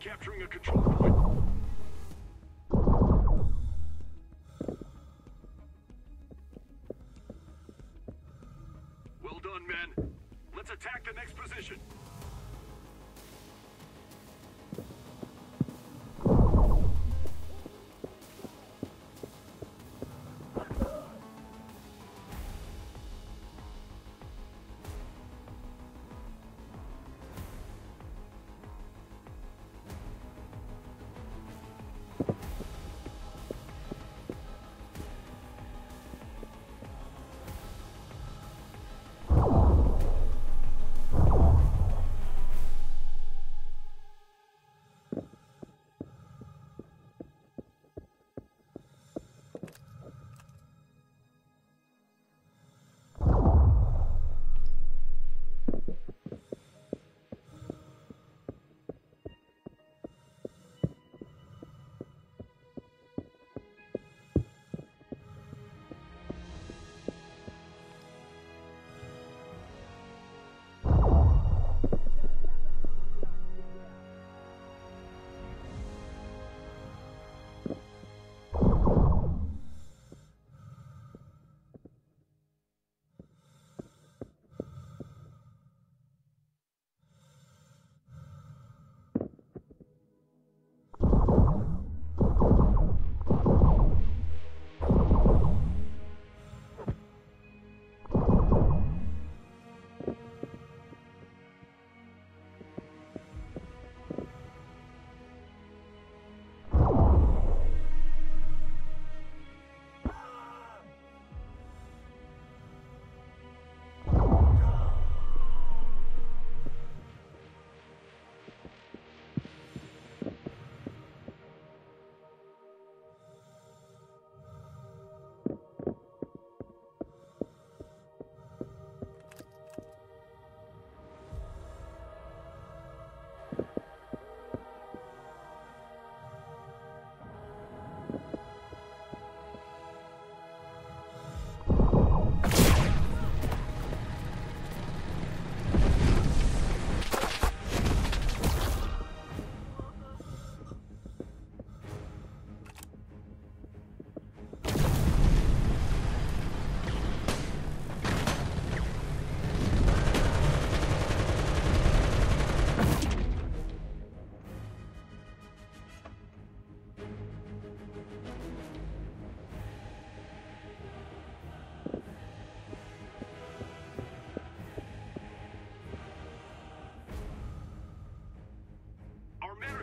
capturing a control point.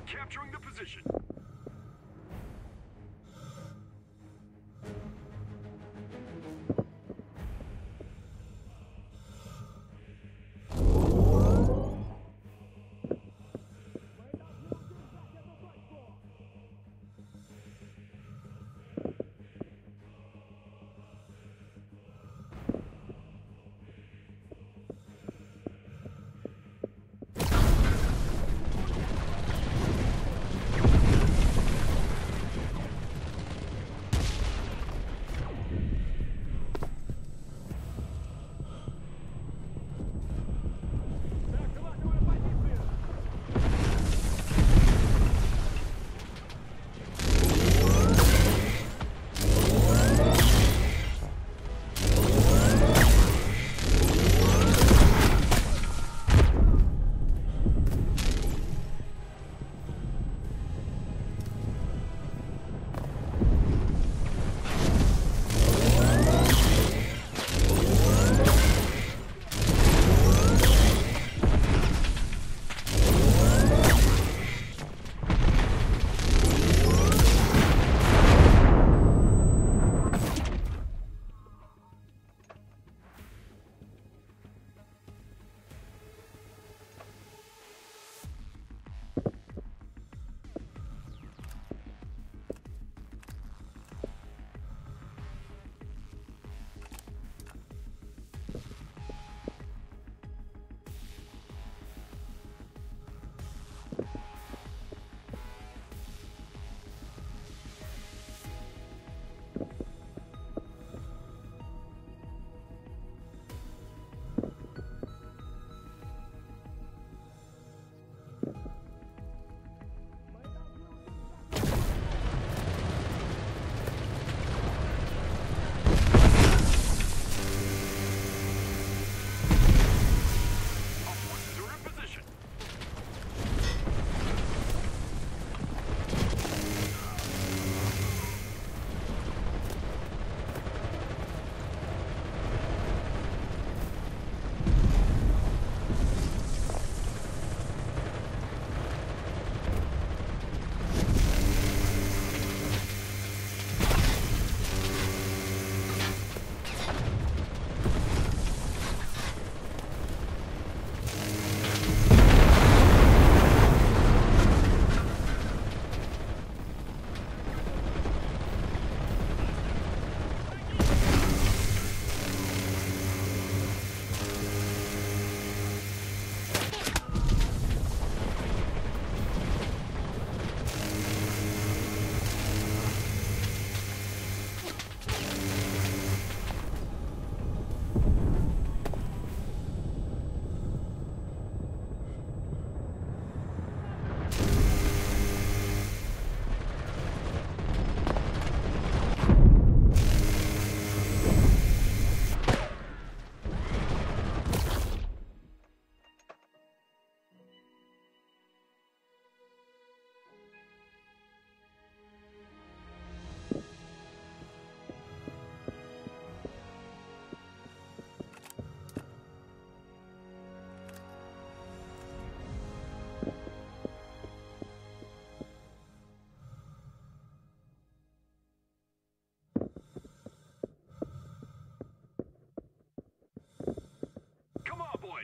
Capturing the position.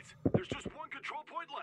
Guys, there's just one control point left.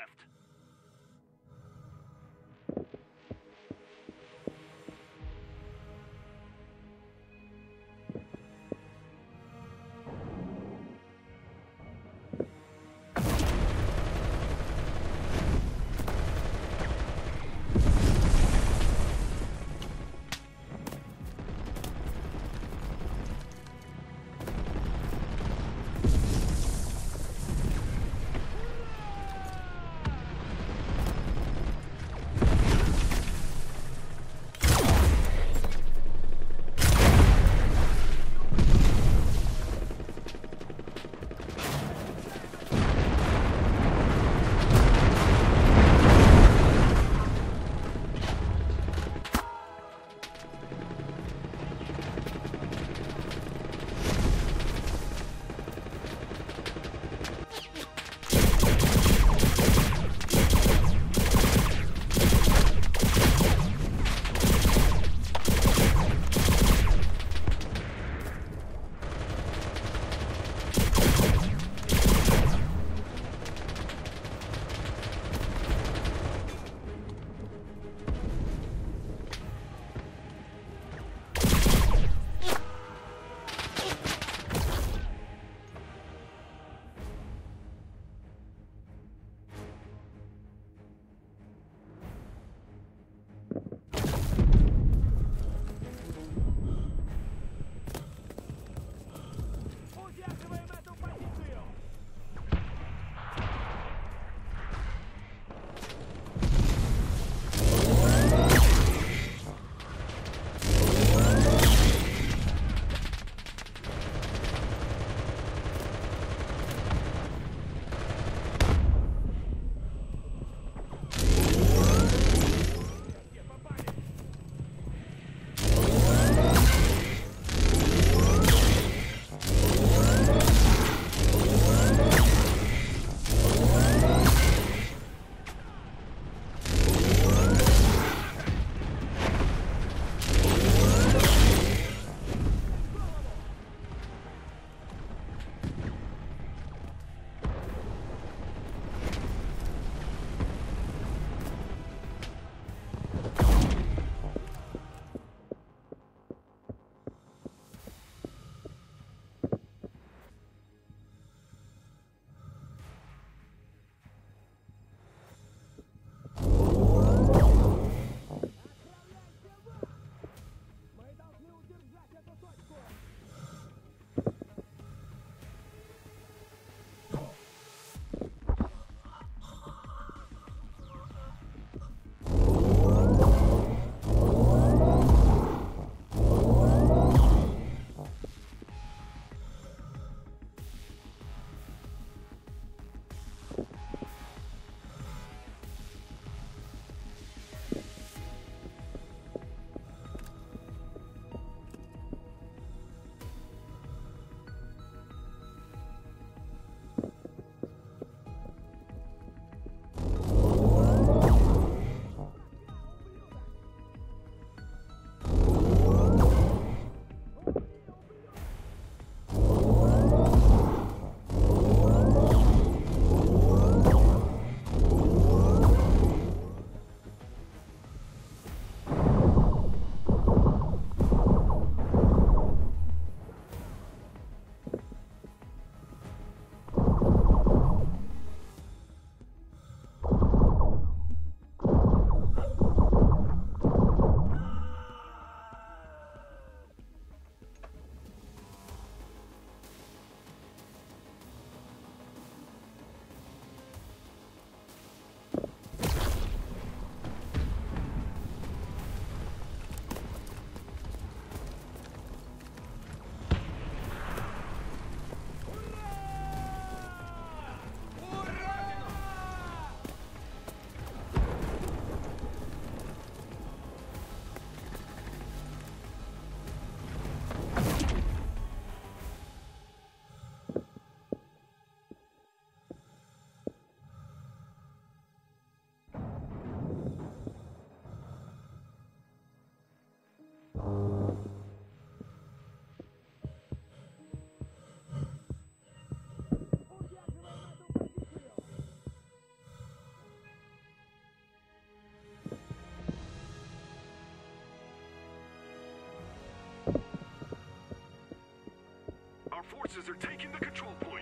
Forces are taking the control point.